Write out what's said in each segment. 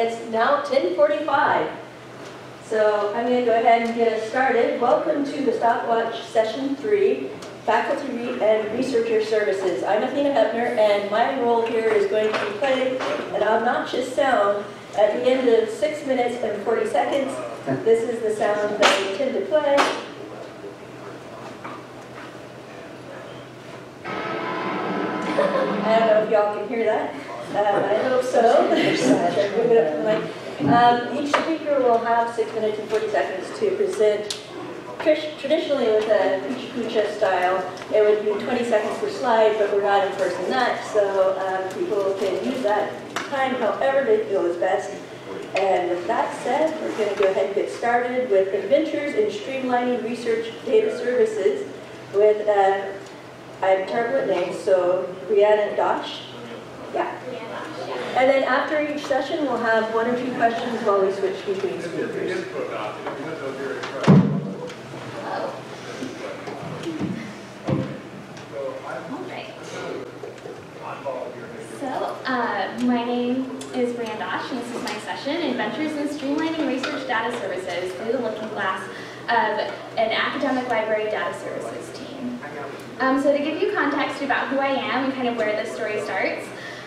it's now 10:45. So I'm going to go ahead and get us started. Welcome to the Stopwatch Session 3, Faculty Re- and Researcher Services. I'm Athena Hoeppner, and my role here is going to be playing an obnoxious sound at the end of 6 minutes and 40 seconds. This is the sound that we intend to play. I don't know if y'all can hear that. Uh, I hope so. Um, Each speaker will have six minutes and 40 seconds to present. Traditionally with a Pucha style, it would be 20 seconds per slide, but we're not enforcing that, so um, people can use that time however they feel is best. And with that said, we're going to go ahead and get started with Adventures in Streamlining Research Data Services with, uh, I'm terrible at names, so Brianna Dosch. Yeah. And then after each session, we'll have one or two questions while we switch between speakers. So, uh, my name is Brianne Dosch, and this is my session, Adventures in Streamlining Research Data Services through the looking glass of an academic library data services team. Um, so to give you context about who I am and kind of where this story starts,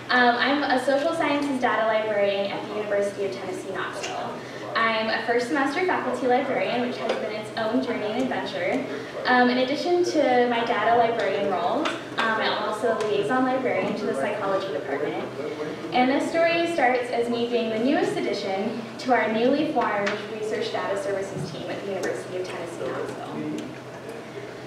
um, I'm a social sciences data librarian at the University of Tennessee, Knoxville. I'm a first semester faculty librarian, which has been its own journey and adventure. Um, in addition to my data librarian role, um, I'm also a liaison librarian to the psychology department. And this story starts as me being the newest addition to our newly formed research data services team at the University of Tennessee, Knoxville.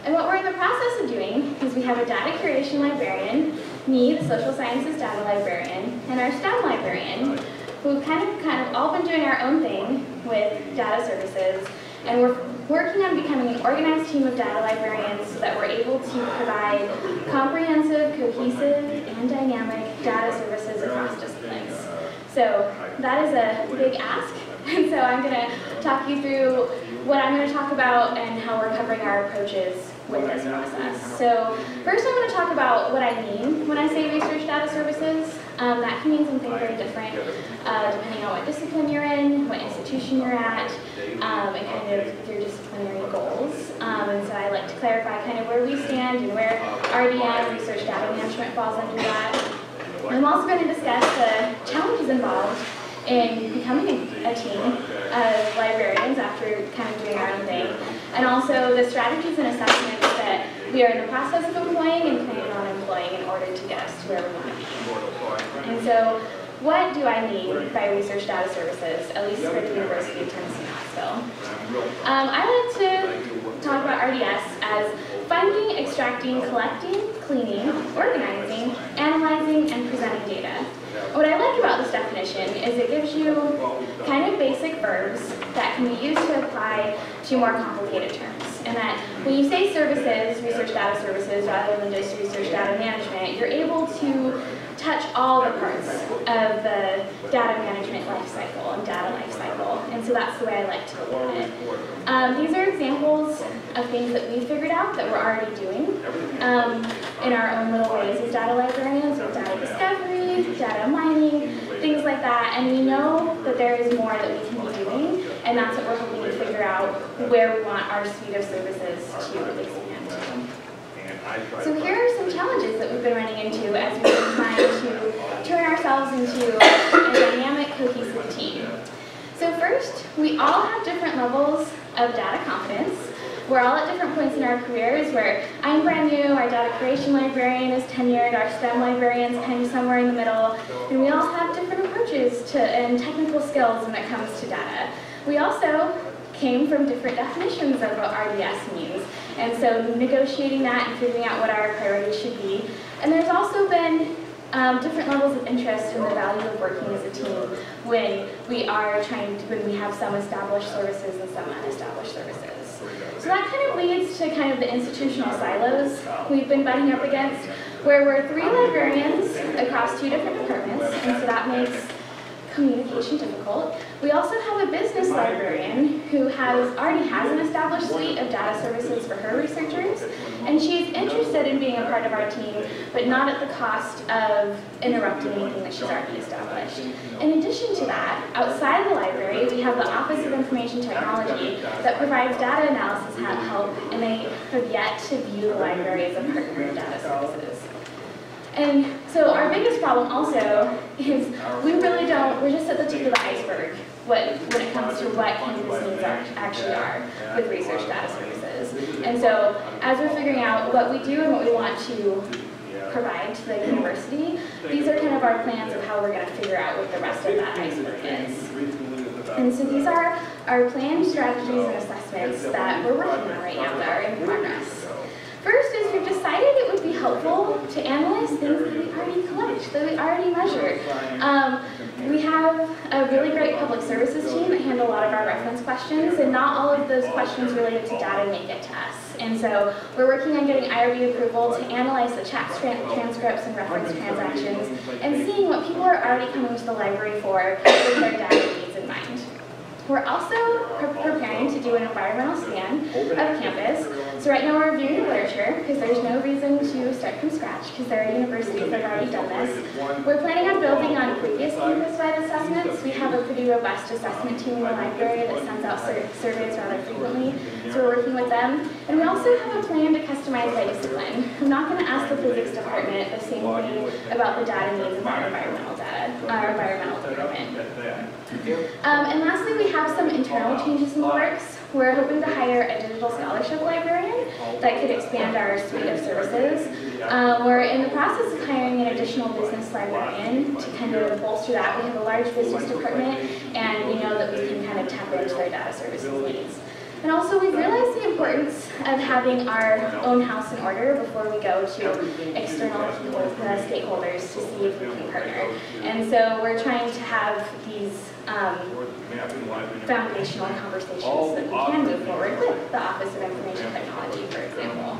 And what we're in the process of doing is we have a data curation librarian, me, the social sciences data librarian, and our STEM librarian, who've kind of kind of all been doing our own thing with data services, and we're working on becoming an organized team of data librarians so that we're able to provide comprehensive, cohesive, and dynamic data services across disciplines. So that is a big ask, and so I'm going to talk you through what I'm going to talk about and how we're covering our approaches with this process. So first I'm going to talk about what I mean when I say research data services. Um, that can mean something very different uh, depending on what discipline you're in, what institution you're at, um, and kind of your disciplinary goals. Um, and so I like to clarify kind of where we stand and where RDM, research data management, falls under that. I'm also going to discuss the challenges involved in becoming a team of librarians after kind of doing our own thing, and also the strategies and assessments that we are in the process of employing and planning on employing in order to get us to where we want to be. And so, what do I mean by research data services, at least for the University of Tennessee Um, I like to talk about RDS as finding, extracting, collecting, cleaning, organizing, analyzing, and presenting data. What I like about this definition is it gives you kind of basic verbs that can be used to apply to more complicated terms. And that when you say services, research data services, rather than just research data management, you're able to touch all the parts of the data management lifecycle and data lifecycle. And so that's the way I like to look at it. Um, these are examples of things that we figured out that we're already doing um, in our own little ways as data librarians with data discovery, data mining, things like that. And we know that there is more that we can be doing, and that's what we're hoping to figure out where we want our suite of services to. So here are some challenges that we've been running into as we've been trying to turn ourselves into a dynamic, cohesive team. So first, we all have different levels of data confidence. We're all at different points in our careers where I'm brand new, our data curation librarian is tenured, our STEM librarian's kind of somewhere in the middle, and we all have different approaches to and technical skills when it comes to data. We also came from different definitions of what RDS means. And so negotiating that and figuring out what our priorities should be. And there's also been um, different levels of interest in the value of working as a team when we are trying to, when we have some established services and some unestablished services. So that kind of leads to kind of the institutional silos we've been butting up against, where we're three librarians across two different departments, and so that makes communication difficult. We also have a business librarian who has already has an established suite of data services for her researchers, And she's interested in being a part of our team, but not at the cost of interrupting anything that she's already established. In addition to that, outside the library, we have the Office of Information Technology that provides data analysis help, and they have yet to view the library as a partner in data services. And so our biggest problem also is we really don't, we're just at the tip of the iceberg what, when it comes to what campus needs actually are with research data services. And so as we're figuring out what we do and what we want to provide to the university, these are kind of our plans of how we're going to figure out what the rest of that iceberg is. And so these are our planned strategies and assessments that we're working on right now that are in progress. First is we've decided it would be helpful to analyze things that we already collect, that we already measure. Um, we have a really great public services team that handle a lot of our reference questions, and not all of those questions related to data make it to us. And so we're working on getting IRB approval to analyze the chat tran- transcripts and reference transactions and seeing what people are already coming to the library for with their data needs in mind. We're also pre- preparing to do an environmental scan of campus. So right now we're reviewing the literature because there's no reason to start from scratch because there are universities that have already done this. We're planning on building on previous campus-wide assessments. We have a pretty robust assessment team in the library that sends out sur- surveys rather frequently. So we're working with them. And we also have a plan to customize by discipline. I'm not going to ask the physics department the same thing about the data needs of our environmental data, our environmental department. Um, and lastly, we have some internal changes in the works. We're hoping to hire a digital scholarship librarian that could expand our suite of services. Um, we're in the process of hiring an additional business librarian to kind of bolster that. We have a large business department, and we know that we can kind of tap into their data services needs. And also, we realize the importance of having our own house in order before we go to external uh, stakeholders to see if we can partner. And so we're trying to have these um, foundational conversations that we can move forward with the Office of Information Technology, for example.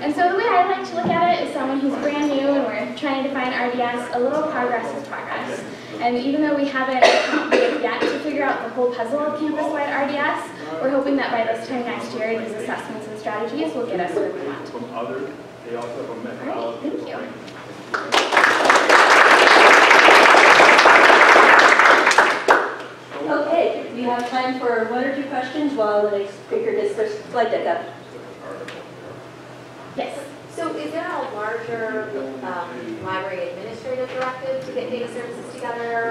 And so the way I like to look at it is someone who's brand new and we're trying to find RDS, a little progress is progress. And even though we haven't yet to figure out the whole puzzle of campus-wide RDS, we're hoping that by this time next year, these assessments and strategies will get us where we want. From others, they also have a All right, methodology. thank you. Okay, we have time for one or two questions while the next speaker gets their slide deck up. Yes. So is there a larger um, library administrative directive to get data services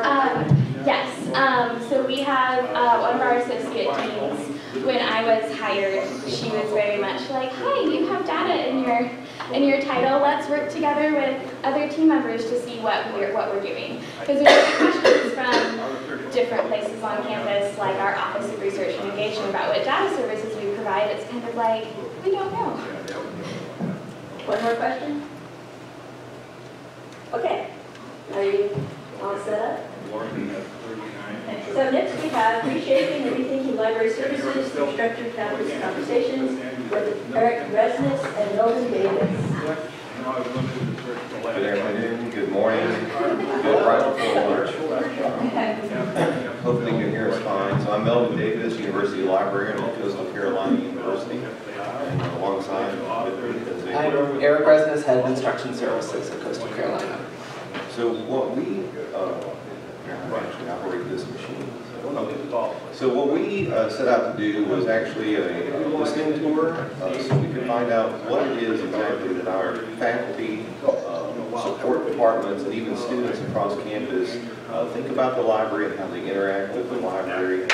Um, Yes, um, so we have, uh, one of our associate teams, when I was hired, she was very much like, hi, you have data in your, in your title, let's work together with other team members to see what we're, what we're doing. Because there's questions from different places on campus, like our Office of Research and Engagement, about what data services we provide, it's kind of like, we don't know. One more question? Okay, are you all set up? Warren has thirty-nine. So next we have reshaping and rethinking library services through structured campus conversations with Eric Resnis and Melvin Davis. Now I've limited the search to Good last. afternoon, good morning, good right before lunch. Hopefully you can hear us fine. So I'm Melvin Davis, University Librarian at Coastal Carolina University. And alongside with me is I'm a- Eric Resnis, Head of Instruction Services at Coastal Carolina. So what we, uh, actually operate this machine. so- okay. So what we uh, set out to do was actually a listening tour, uh, so we could find out what it is exactly that our faculty, uh, support departments, and even students across campus uh, think about the library and how they interact with the library.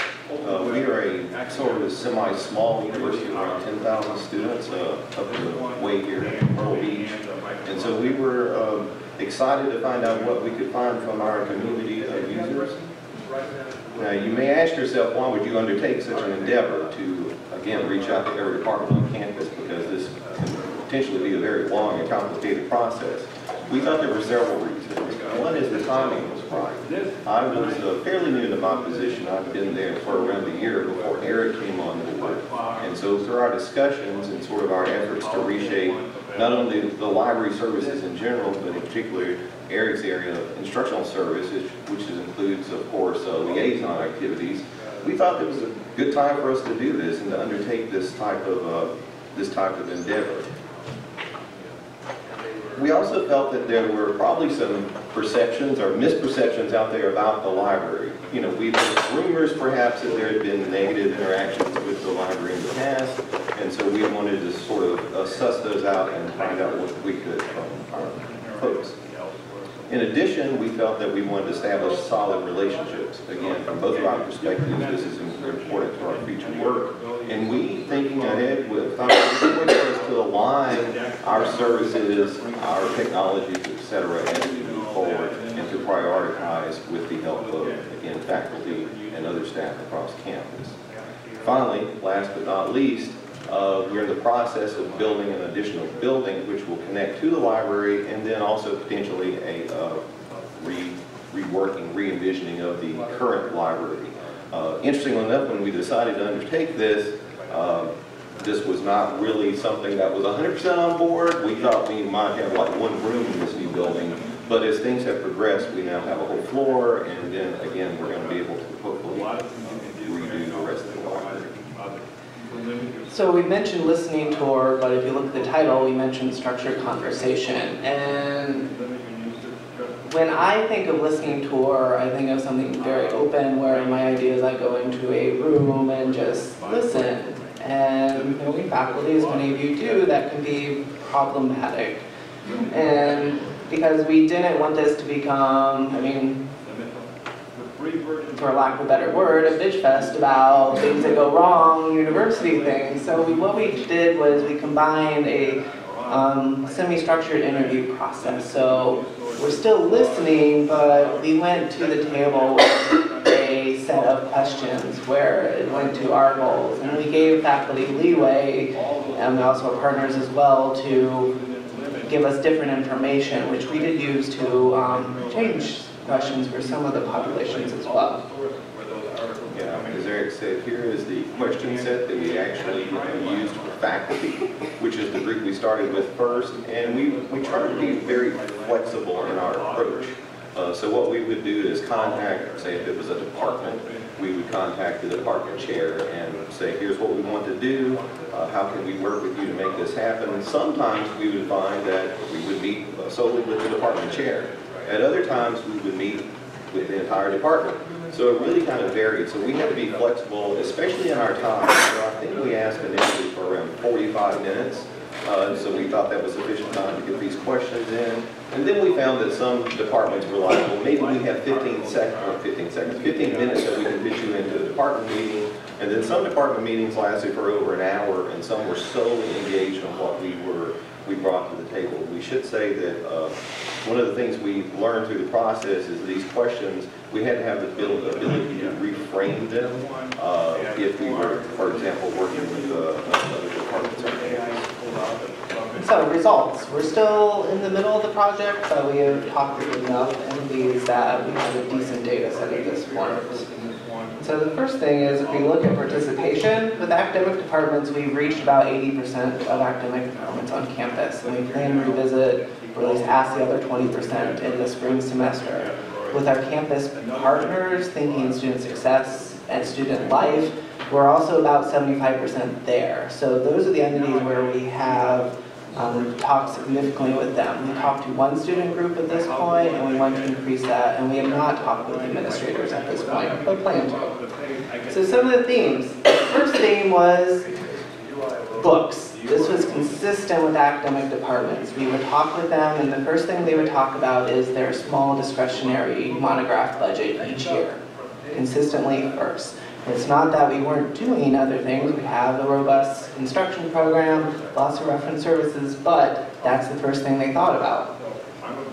Uh, We are a sort of a semi-small university, around 10,000 students, uh, up in the way here in Myrtle Beach. And so we were um, excited to find out what we could find from our community of users. Now, you may ask yourself, why would you undertake such an endeavor to, again, reach out to every department on campus? Because this can potentially be a very long and complicated process. We thought there were several reasons. One is the timing was right. I was uh, fairly new to my position. I've been there for around a year before Eric came on board. And so through our discussions and sort of our efforts to reshape not only the library services in general, but in particular Eric's area of instructional services, which includes, of course, uh, liaison activities, we thought it was a good time for us to do this and to undertake this type of, uh, this type of endeavor. we also felt that there were probably some perceptions or misperceptions out there about the library. You know, we've rumors perhaps that there had been negative interactions with the library in the past, and so we wanted to sort of suss those out and find out what we could from our folks. In addition, we felt that we wanted to establish solid relationships. Again, from both of our perspectives, this is important to our future work. And we, thinking ahead, for us to align our services, our technologies, et cetera, as we move forward and to prioritize with the help of, again, faculty and other staff across campus. Finally, last but not least, uh, we're in the process of building an additional building which will connect to the library and then also potentially a uh, re reworking, re-envisioning of the current library. Uh, Interestingly enough, when we decided to undertake this, uh, this was not really something that was 100% on board. We thought we might have like one room in this new building, but as things have progressed, we now have a whole floor, and then again, we're going to be able to hopefully redo the rest of the library. So we mentioned listening tour, but if you look at the title, we mentioned structured conversation. And when I think of listening tour, I think of something very open where my idea is I go into a room and just listen. And knowing faculty, as many of you do, that can be problematic. And because we didn't want this to become, I mean, for lack of a better word, a bitch fest about things that go wrong, university things. So we, what we did was we combined a um, semi-structured interview process. So we're still listening, but we went to the table with a set of questions where it went to our goals. And we gave faculty leeway, and also partners as well, to give us different information, which we did use to um, change questions for some of the populations as well. Yeah, as Eric said, here is the question set that we actually used for faculty, which is the group we started with first, and we, we try to be very flexible in our approach. Uh, so what we would do is contact, say if it was a department, we would contact the department chair and say, here's what we want to do, uh, how can we work with you to make this happen? And sometimes we would find that we would meet solely with the department chair. At other times, we would meet with the entire department. So it really kind of varied. So we had to be flexible, especially in our time. So I think we asked initially for around 45 minutes. Uh, so we thought that was sufficient time to get these questions in. And then we found that some departments were like, well, maybe we have 15 seconds, or 15 seconds, 15 minutes that we can fit you into a department meeting. And then some department meetings lasted for over an hour, and some were solely engaged on what we were, we brought to the table. We should say that uh, one of the things we learned through the process is these questions, we had to have the ability to reframe them uh, if we were, for example, working with uh, other departments. So results, we're still in the middle of the project, but we have talked enough entities that we have a decent data set at this point. So the first thing is, if we look at participation, with academic departments, we've reached about 80% of academic departments on campus. And we plan to revisit, or at least ask the other 20% in the spring semester. With our campus partners, thinking student success and student life, we're also about 75% there. So those are the entities where we have um, significantly with them. We talked to one student group at this point, and we want to increase that, and we have not talked with administrators at this point, but plan to. So some of the themes. The first theme was books. This was consistent with academic departments. We would talk with them, and the first thing they would talk about is their small discretionary monograph budget each year, consistently first. It's not that we weren't doing other things. We have a robust instruction program, lots of reference services, but that's the first thing they thought about.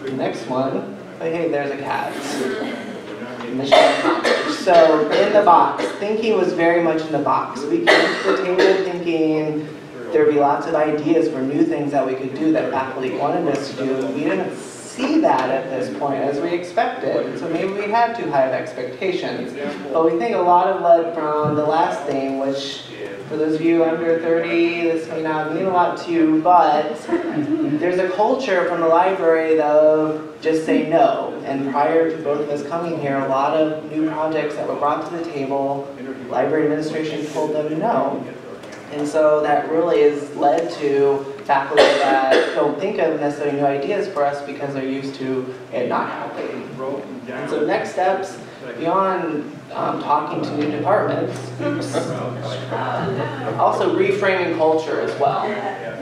The next one, but hey, there's a cat. So in the box, thinking was very much in the box. We came to the table thinking there'd be lots of ideas for new things that we could do that faculty wanted us to do. We didn't see that at this point as we expected, so maybe we had too high of expectations. But we think a lot of led from the last thing, which for those of you under 30, this may not mean a lot to you, but there's a culture from the library of just say no. And prior to both of us coming here, a lot of new projects that were brought to the table, library administration told them no. And so that really has led to faculty that don't think of necessarily new ideas for us because they're used to it not happening. And so next steps, beyond um, talking to new departments, oops, also reframing culture as well. Right,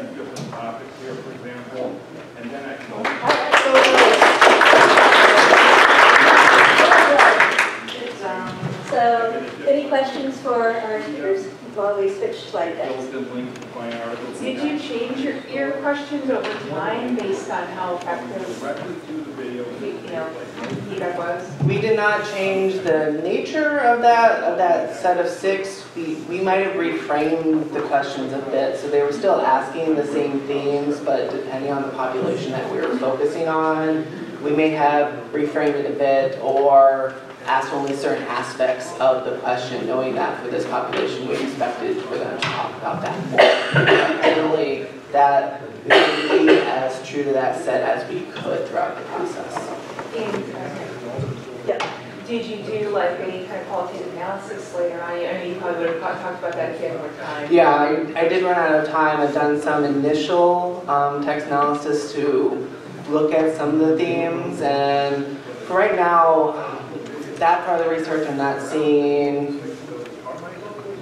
So, any questions for our speakers while we switch slide decks? Build the link to find articles. Did you change your, your questions over time based on how effective, Directly to the video. you know, feedback was? We did not change the nature of that, of that set of six. We, we might have reframed the questions a bit, so they were still asking the same themes, but depending on the population that we were focusing on, we may have reframed it a bit or asked only certain aspects of the question, knowing that for this population, we expected for them to talk about that more. Generally, that we be as true to that set as we could throughout the process. Yeah. did you do like any kind of qualitative analysis later on? I mean, you probably would have talked about that if you had more time. Yeah, I, I did run out of time. I've done some initial um, text analysis to look at some of the themes, and for right now, that part of the research I'm not seeing.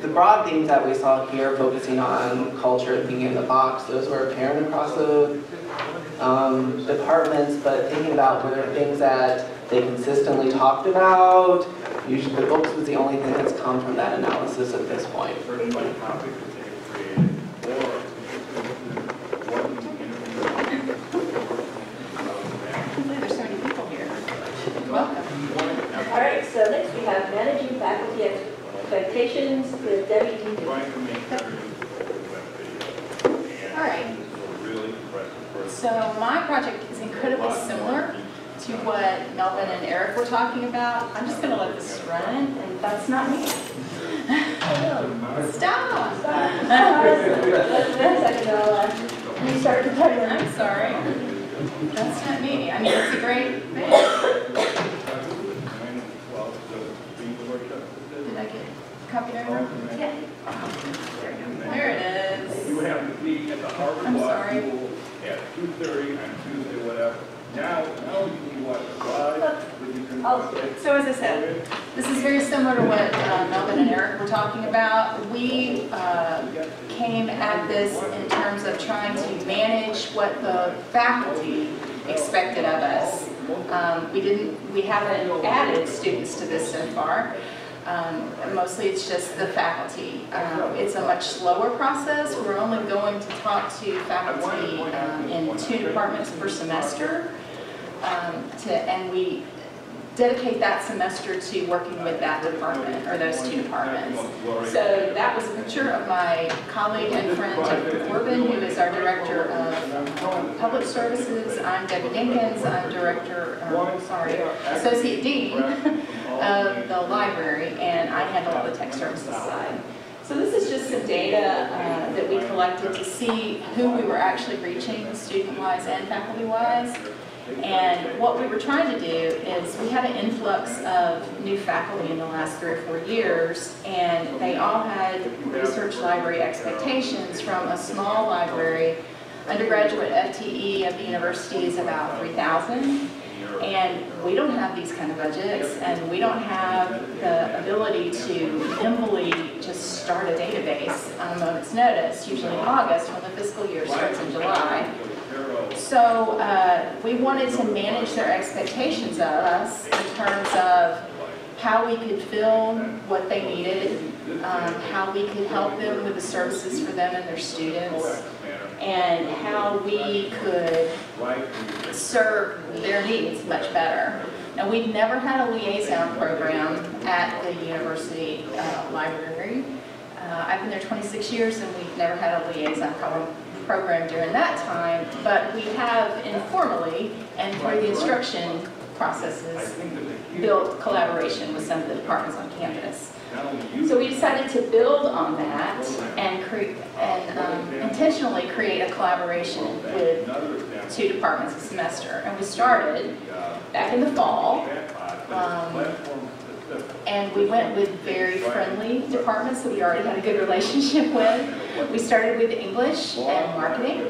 The broad themes that we saw here, focusing on culture, being in the box, those were apparent across the um, departments, but thinking about were there things that they consistently talked about. Usually the books was the only thing that's come from that analysis at this point. Certified topics that they created, or what the interview. There's so many people here. Welcome. All right, so next we have managing faculty expectations with Debbi Deacon. Trying to make better use of the video. All right. And it was a really impressive. So my project is incredibly similar to what Melvin and Eric were talking about. I'm just gonna let this run, and that's not me. Stop! One second, I'll restart the timer. I'm sorry. That's not me. I mean, it's a great thing. Nine, twelve, so being the workshop. Did I get copied over? Yeah. There it is. You have to be at the Harvard I'm Law sorry. School at two thirty on Tuesday, whatever. Now, now you can watch live, but you can. Oh. So as I said, This is very similar to what uh, Melvin and Eric were talking about. We uh, came at this in terms of trying to manage what the faculty expected of us. Um, We didn't, we haven't added students to this so far. Um, Mostly it's just the faculty. Um, It's a much slower process. We're only going to talk to faculty um, in two departments per semester. Um, To, and we dedicate that semester to working with that department, or those two departments. So that was a picture of my colleague and friend Jen Corbin, who is our Director of Public Services. I'm Debbi Dinkins, I'm Director, um, sorry, Associate Dean of the library, and I handle all the tech services side. So this is just some data uh, that we collected to see who we were actually reaching, student-wise and faculty-wise. And what we were trying to do is, we had an influx of new faculty in the last three or four years, and they all had research library expectations from a small library. Undergraduate FTE of the university is about 3,000. And we don't have these kind of budgets, and we don't have the ability to nimbly just start a database on a moment's notice, usually in August, when the fiscal year starts in July. So uh, we wanted to manage their expectations of us in terms of how we could fill what they needed, um, how we could help them with the services for them and their students, and how we could serve their needs much better. Now, we've never had a liaison program at the university uh, library. Uh, I've been there 26 years and we've never had a liaison pro- program during that time, but we have informally and through the instruction processes built collaboration with some of the departments on campus. So we decided to build on that and create, and um, intentionally create a collaboration with two departments a semester. And we started back in the fall. um, And we went with very friendly departments that we already had a good relationship with. We started with English and marketing.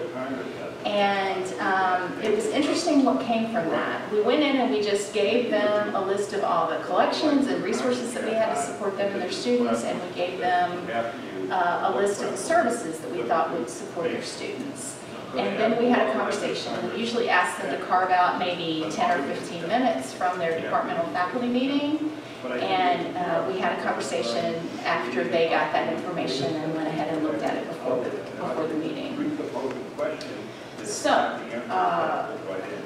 And um, it was interesting what came from that. We went in and we just gave them a list of all the collections and resources that we had to support them and their students, and we gave them uh, a list of the services that we thought would support their students. And then we had a conversation. We usually ask them to carve out maybe 10 or 15 minutes from their departmental faculty meeting. And uh, we had a conversation after they got that information and went ahead and looked at it before the, before the meeting. So, uh,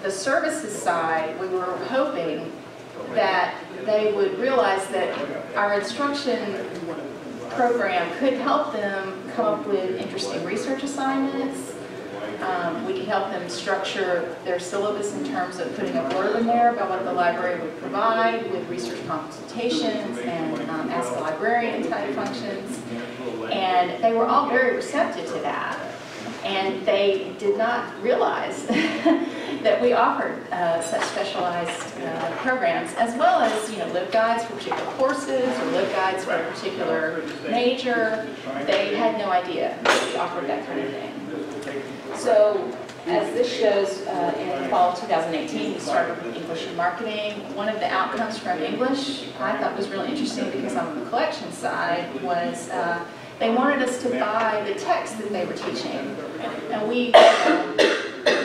the services side, we were hoping that they would realize that our instruction program could help them come up with interesting research assignments. Um, we could help them structure their syllabus in terms of putting a word in there about what the library would provide with research consultations and um, ask a librarian type functions. And they were all very receptive to that. And they did not realize that we offered uh, such specialized uh, programs, as well as, you know, LibGuides for particular courses or LibGuides for a particular major. They had no idea that we offered that kind of thing. So, as this shows, uh, in fall of 2018, we started with English and marketing. One of the outcomes from English I thought was really interesting because on the collection side was uh, they wanted us to buy the text that they were teaching. And we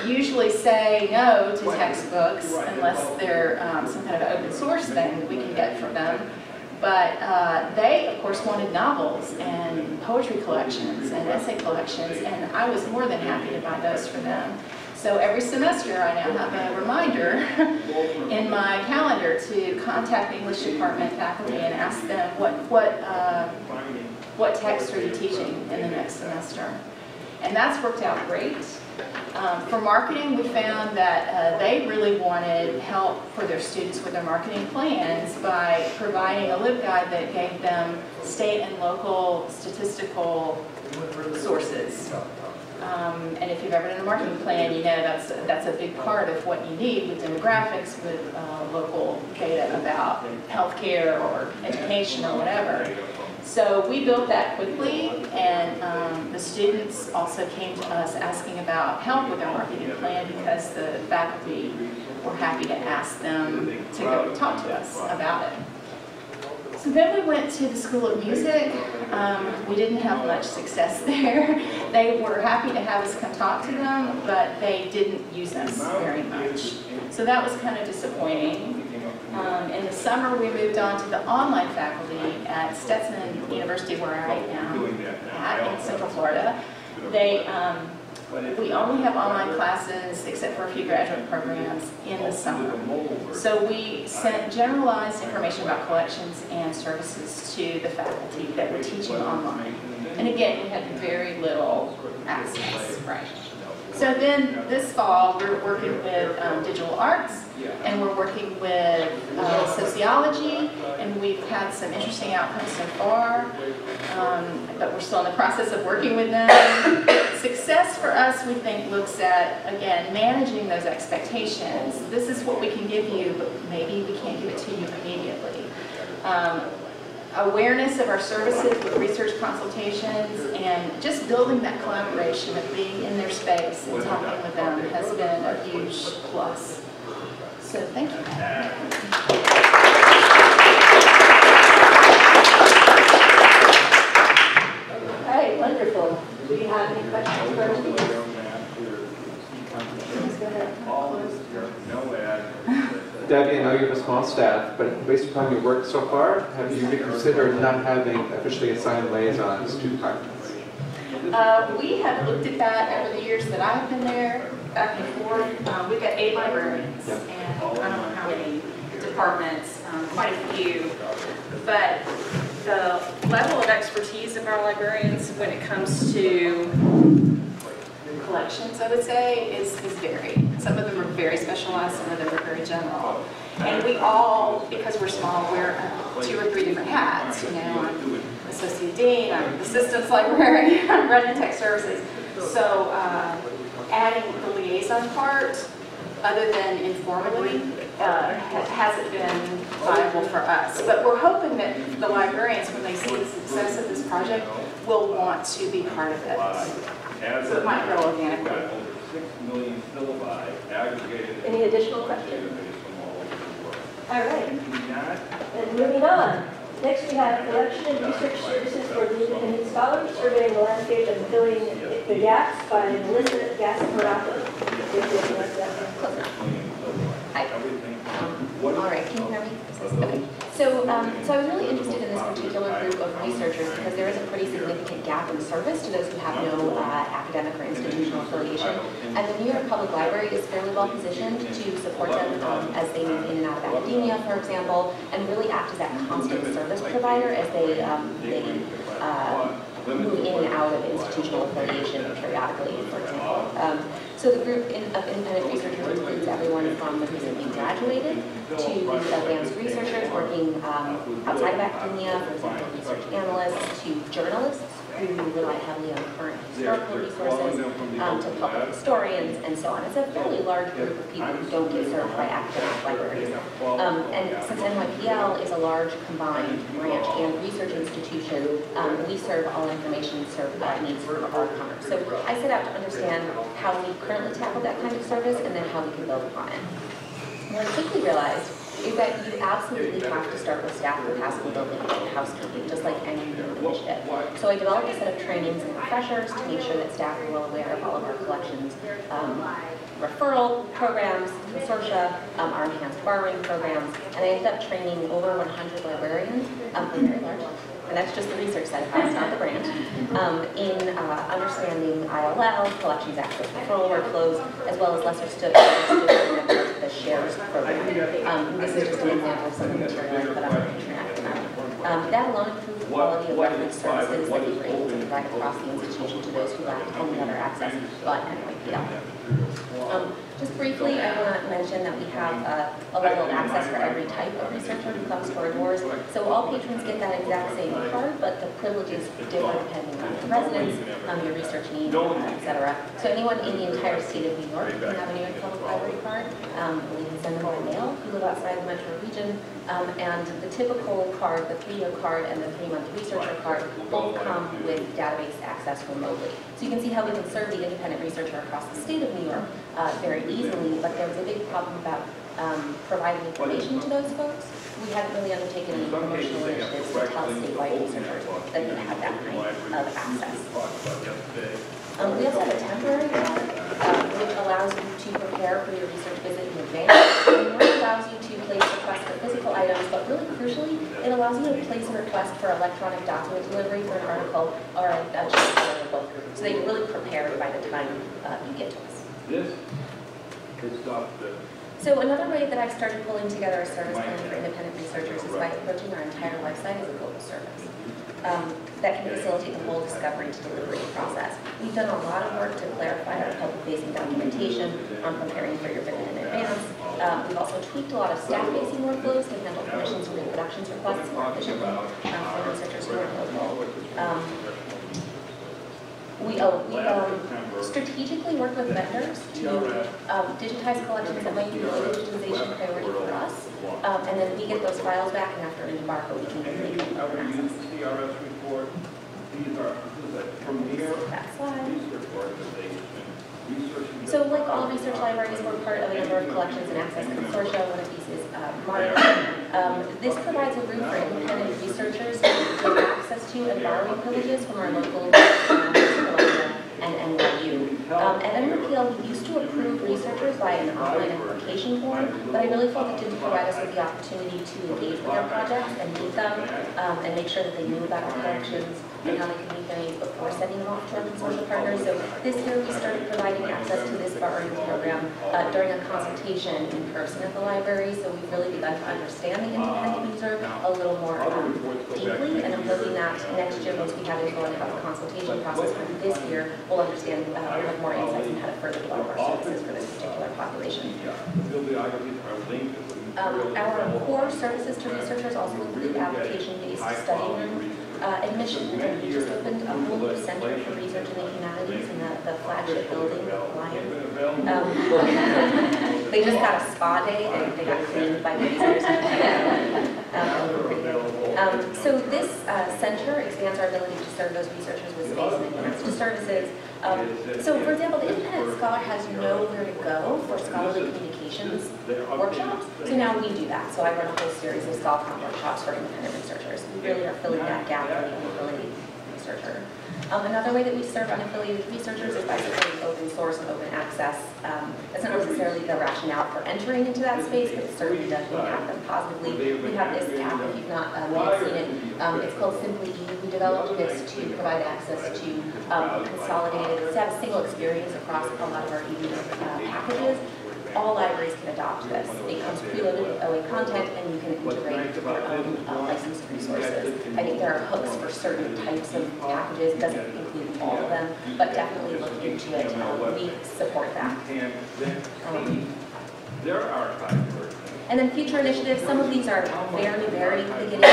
usually say no to textbooks unless they're um, some kind of open source thing that we can get from them. But uh, they, of course, wanted novels and poetry collections and essay collections, and I was more than happy to buy those for them. So every semester, I now have a reminder in my calendar to contact the English department faculty and ask them what, what, uh, what text are you teaching in the next semester. And that's worked out great. Um, for marketing, we found that uh, they really wanted help for their students with their marketing plans by providing a LibGuide that gave them state and local statistical sources. Um, and if you've ever done a marketing plan, you know that's, that's a big part of what you need with demographics, with uh, local data about healthcare or education or whatever. So we built that quickly, and um, the students also came to us asking about help with their marketing plan because the faculty were happy to ask them to go talk to us about it. So then we went to the School of Music. Um, we didn't have much success there. They were happy to have us come talk to them, but they didn't use us very much. So that was kind of disappointing. Um, in the summer, we moved on to the online faculty at Stetson University, where I am at in Central Florida. They, um, we only have online classes, except for a few graduate programs, in the summer. So we sent generalized information about collections and services to the faculty that were teaching online. And again, we had very little access, right? So then this fall, we're working with um, digital arts and we're working with uh, sociology and we've had some interesting outcomes so far, um, but we're still in the process of working with them. Success for us, we think, looks at, again, managing those expectations. This is what we can give you, but maybe we can't give it to you immediately. Um, awareness of our services with research consultations and just building that collaboration of being in their space and talking with them has been a huge plus. So thank you. Okay, wonderful. Do you have any questions for us? Please go ahead. No ad. Debbi, I know you have a small staff, but based upon your work so far, have you considered not having officially assigned liaisons to departments? Uh, we have looked at that over the years that I've been there, back and forth. Um, we've got eight librarians, Yep. and I don't know how many departments, um, quite a few. But the level of expertise of our librarians when it comes to collections, I would say, is, is varied. Some of them are very specialized, some of them are very general. And we all, because we're small, wear two or three different hats, you know, I'm associate dean, I'm assistant librarian, I'm running tech services. So uh, adding the liaison part, other than informally, uh, hasn't been viable for us. But we're hoping that the librarians, when they see the success of this project, will want to be part of it. So it might grow organically. Six million syllabi aggregated. Any additional questions? Database from all over the world. All right. And moving on, next we have collection and research services for the independent scholar, surveying the landscape and filling the gaps by Melissa Gasparotto. Hi. everything. Um, All right, can you hear me? Okay. So, um, so I was really interested in this particular group of researchers because there is a pretty significant gap in service to those who have no uh, academic or institutional affiliation. And the New York Public Library is fairly well positioned to support them um, as they move in and out of academia, for example, and really act as that constant service provider as they, um, they uh, move in and out of institutional affiliation periodically, for example. Um, so the group in, of independent researchers includes everyone from the recently graduated to working um, outside of academia, for example, research analysts, to journalists who rely heavily on current historical resources, um, to public historians, and so on. It's a fairly large group of people who don't get served by academic libraries. Um, and since NYPL is a large combined branch and research institution, um, we serve all information served uh, needs for all comers. So I set out to understand how we currently tackle that kind of service and then how we can build upon it. What I quickly realized is that you absolutely have to start with staff capacity building and housekeeping, just like any new initiative. So I developed a set of trainings and refreshers to make sure that staff are well aware of all of our collections, um, referral programs, consortia, um, our enhanced borrowing programs, and I ended up training over 100 librarians, um, very large, and that's just the research side of house, not the branch, um, in uh, understanding ILL, collections access control workflows, as well as lesser of the shares program. Um, this is just an example of some of the material I put on our internet. Um, that alone quality of reference services that we were able to provide across the institution to those who lacked only other access but NYPL. Um, just briefly, I want to mention that we have uh, a level of access for every type of researcher who comes to our doors. So all patrons get that exact same card, but the privileges differ depending on your residence, um, your research needs, uh, et cetera. So anyone in the entire state of New York can have a New York Public Library card. Um, we can send them by mail you live outside the metro region. Um, and the typical card, the three-year card and the three-month researcher card, both come with database access remotely. So you can see how we can serve the independent researcher across the state of New York uh, very easily, but there was a big problem about um, providing information to those folks. We hadn't really undertaken any promotional initiatives to tell statewide researchers that they had that kind of access. Um, we also have a temporary card, um, which allows you to prepare for your research visit in advance. It allows you to place requests for physical items, but really crucially, it allows you to place a request for electronic document delivery for an article or a, a chapter of a book, so that you're really prepared by the time uh, you get to us. Is stuff that So another way that I've started pulling together a service plan for independent researchers is by approaching our entire website as a global service. Um, that can facilitate the whole discovery to delivery process. We've done a lot of work to clarify our public-facing documentation on preparing for your visit in advance. Um, we've also tweaked a lot of staff-facing workflows to handle permissions and reproductions requests more efficiently um, for researchers who are local. Um, we, oh, we um, strategically work with vendors to um, digitize collections that might be a low digitization priority for us. Um, and then we get those files back, and after an embargo, we can then make them Our open use access. CRS report, these are, this is a premier That slide. research organization. So like all research libraries, we're part of a number of collections and access consortia. One of these is uh, monitoring. Um, This provides a route for independent researchers to get access to and borrowing privileges from our local uh, Columbia and NYU. Um, NYPL, we used to approve researchers by an online application form, but I really felt it didn't provide us with the opportunity to engage with their projects and meet them um, and make sure that they knew about our collections and how they could before sending them off to our consortium partners. So this year, we started providing access to this borrowing program uh, during a consultation in person at the library. So we've really begun to understand the independent user a little more um, deeply, and I'm hoping that next year, once we have a going about the consultation process for this year, we'll understand, uh, we'll have more insights on how to further develop our services for this particular population. Um, Our core services to researchers also include application-based study room uh, admission, we just opened a whole new center for research in the humanities in the the flagship building, Lion. Um, They just got a spa day, and they got cleaned by visitors. Um. Um, So this uh, center expands our ability to serve those researchers with space and advanced services. Um, So for example, the independent scholar has nowhere to go for scholarly communications workshops. So now we do that. So I run a whole series of ScholarCom workshops for independent researchers. We really are filling that gap for the unaffiliated researcher. Um, Another way that we serve unaffiliated researchers is by supporting open source and open access. Um, That's not necessarily the rationale for entering into that space, but it certainly does impact them positively. We have this tab, if you've not um, seen it, um, it's called Simply E. We developed this to provide access to um, consolidated, single experience across a lot of our e uh, packages all libraries can adopt this. It comes preloaded with OA content, and you can integrate your own uh, licensed resources. I think there are hooks for certain types of packages, it doesn't include all of them, but definitely look into it. Um, We support that. And then, their archive person. And then future initiatives, some of these are very, very beginning,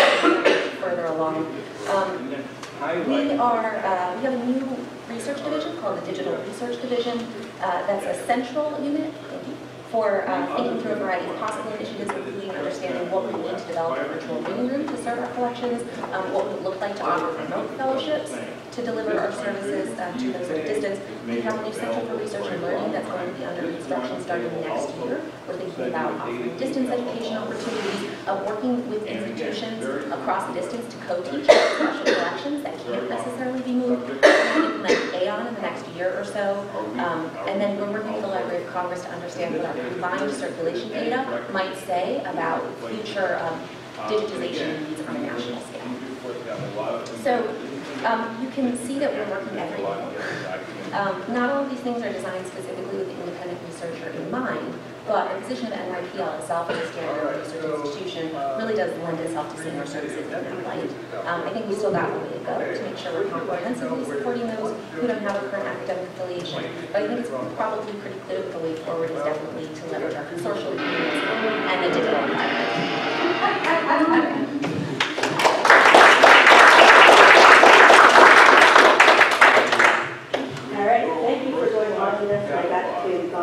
further along. Um, We are, uh, we have a new research division called the Digital Research Division. Uh, That's a central unit, for uh, thinking through a variety of possible initiatives, including understanding what we need to develop a virtual reading room to serve our collections, um, what would it look like to offer remote fellowships, to deliver our services uh, to those at a distance. We have a new Center for Research and Learning that's going to be under construction starting next year. We're thinking about offering distance education opportunities, of working with institutions across the distance to co-teach special collections that can't necessarily be moved. Implement Aon in the next year or so. Um, And then we're working with the Library of Congress to understand what our combined circulation data might say about future um, digitization needs on a national scale. So um, you can see that we're working everywhere. Um, Not all of these things are designed specifically with the independent researcher in mind, but the position of NYPL itself as a standard research institution really does lend itself to seeing our services in that light. Um, I think we still got a way to go to make sure we're comprehensively supporting those who don't have a current academic affiliation. But I think it's probably pretty clear that the way forward is definitely to leverage our consortial and the digital environment. All right, thank you for going on with this, I got to go.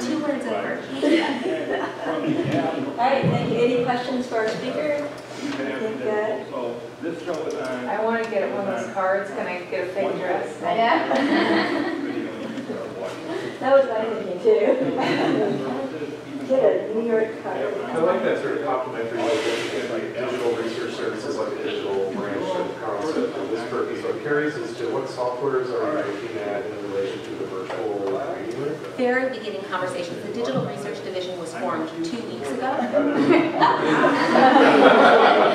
Two words over. All right, thank you. Any questions for our speaker? think, uh, So this show is on. I want to get one of those cards, can I get a fake dress? Yeah. That was my thinking too. Get a New York card. I like that sort of complementary, like, like digital research services, like a digital branch of concept for this purpose. I'm curious as to what softwares are you looking at in relation to the virtual reading room? Very beginning conversations. The Digital Research Division was formed two weeks ago.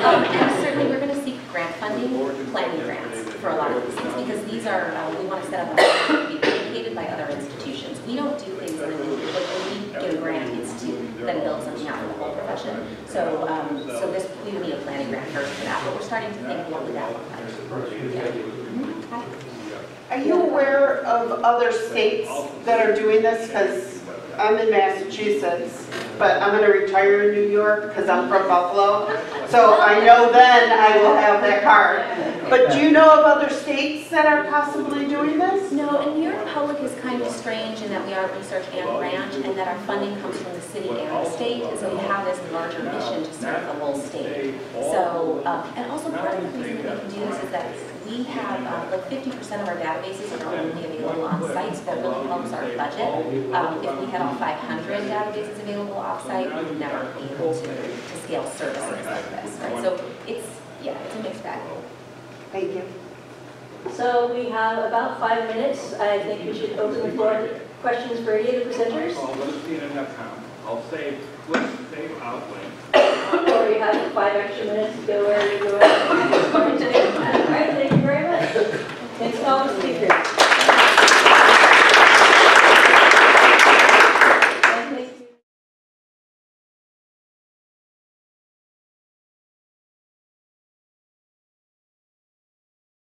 Um, And certainly, we're going to seek grant funding, planning grants for a lot of these things, because these are, uh, we want to set up a to be dedicated by other institutions. We don't do things in an individual, like when we get a grant, it's to then build something out for the whole profession. So, um, so this, we would need a planning grant first for that, but we're starting to think, what would that look like? Yeah. Are you aware of other states that are doing this? Because I'm in Massachusetts, but I'm going to retire in New York because I'm from Buffalo. So I know then I will have that card. But do you know of other states that are possibly doing this? No, and New York Public is kind of strange in that we are a research and branch, and that our funding comes from the city and the state, and so we have this larger mission to serve the whole state. So, um, and also part of the reason that we can do this is that we have, uh, like fifty percent of our databases are only available on site, so that really helps our budget. Um, If we had all five hundred databases available off-site, we would never be able to, to scale services like this, right? So it's, yeah, it's a mixed bag. Thank you. So we have about five minutes. I think we should open the floor to questions for any of the presenters. I'll let it be in enough time. I'll save, let's save outlay. Or you have five extra minutes to go where you